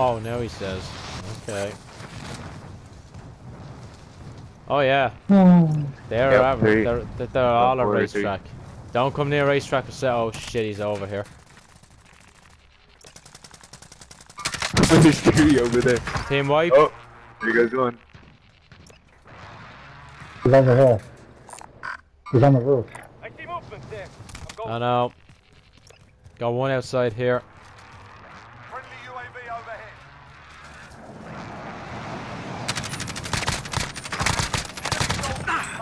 Oh, no, he says. Okay. Oh, yeah. Hmm. They're, Yep, aver- three. they're, they're, they're all a four, three. racetrack. Don't come near racetrack and say, oh shit, he's over here. There's three over there. Team wipe. Oh, where you guys going? He's over here. He's on the roof. I see movement there. I'm going. I know. Got one outside here. Friendly UAV overhead.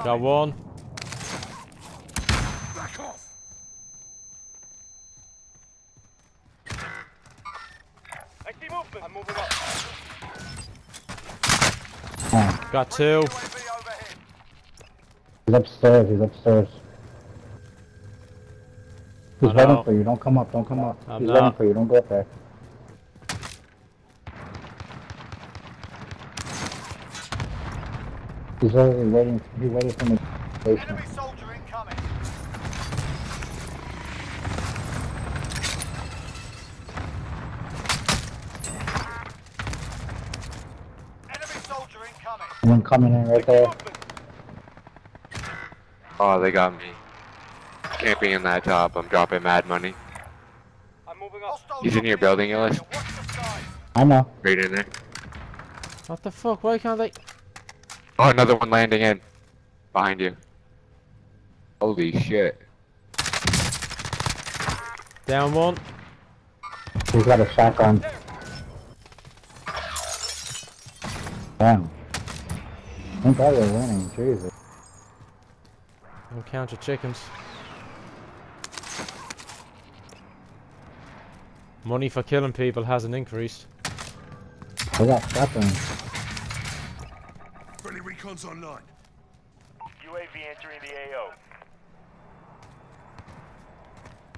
Got one. Back off. I see movement. I'm moving up. Oh, Got two. He's upstairs. He's upstairs. He's waiting for you. Don't come up. Don't come up. I'm he's waiting not. for you. Don't go up there. He's already waiting. He's waiting for me. Enemy soldier incoming. Enemy soldier incoming. One coming in right there. Oh, they got me. Camping in that top. I'm dropping mad money. I'm moving up. He's in your building, Ellis. Watch the skies. I know. Right in there. What the fuck? Why can't they? Oh, another one landing in. Behind you. Holy shit. Down one. He's got a shotgun. Damn. Thank God we're winning. Jesus. Don't count your chickens. Money for killing people hasn't increased. We got shotguns. Friendly recon's online. UAV entering the AO.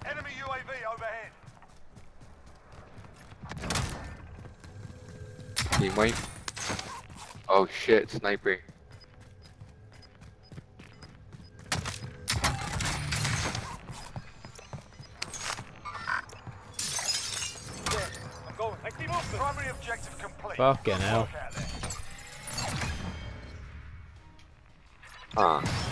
Enemy UAV overhead. Team wipe. Oh shit, sniper. I'm going. Huh.